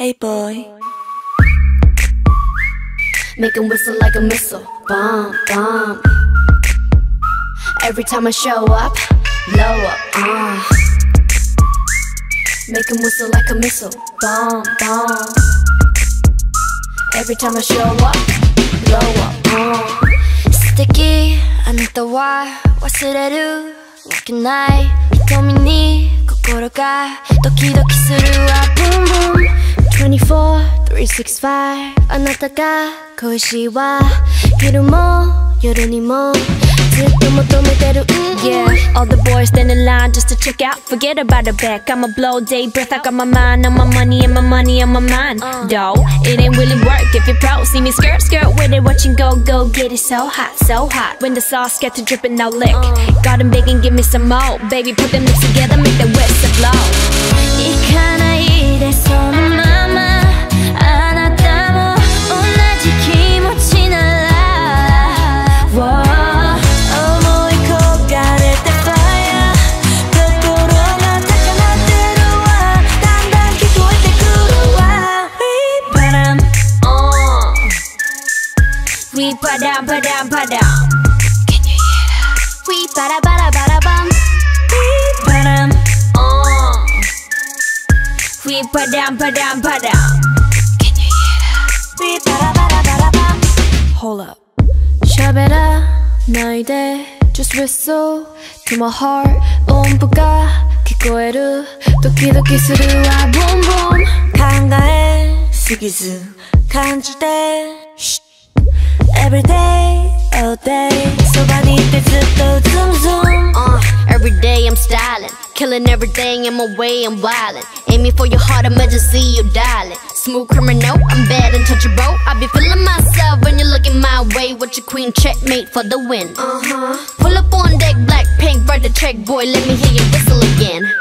Hey boy. Make him whistle like a missile. Bomb, bomb. Every time I show up, blow up. Uh. Make him whistle like a missile. Bomb, bomb. Every time I show up, blow up. Uh. 素敵あなたは忘れるわけない瞳に心がドキドキするわ Boom boom 24 365あなたが恋しいわ昼も夜にもずっと求めてる、Yeah, all the boys stand in line just to check out. Forget about the back. I'ma blow day breath. I got my mind on my money and my money on my mind. Though it ain't really work if you pro. See me skirt skirt with it, watching go go get it so hot, so hot. When the sauce get to dripping, now lick. Got 'em big and give me some more. Baby, put them lips together, make the We padam padam padam. We bada bada bada bum We padam Uh. We padam padam padam. We bada bada bada bum Hold up. 喋らないで Just whistle to my heart 音符が聞こえるドキドキするわ Boom boom 考えすぎず感じて Every day, all day. So 많이 때 습도 zoom zoom. Uh, Every day I'm styling Killing everything in my way, I'm wildin' Aiming for your heart, emergency, you dialing. Smooth criminal, I'm bad and touchable. I be feeling myself when you're looking my way. With your queen checkmate for the win? Uh -huh. Pull up on deck, black pink, ride the track, boy Let me hear you whistle again.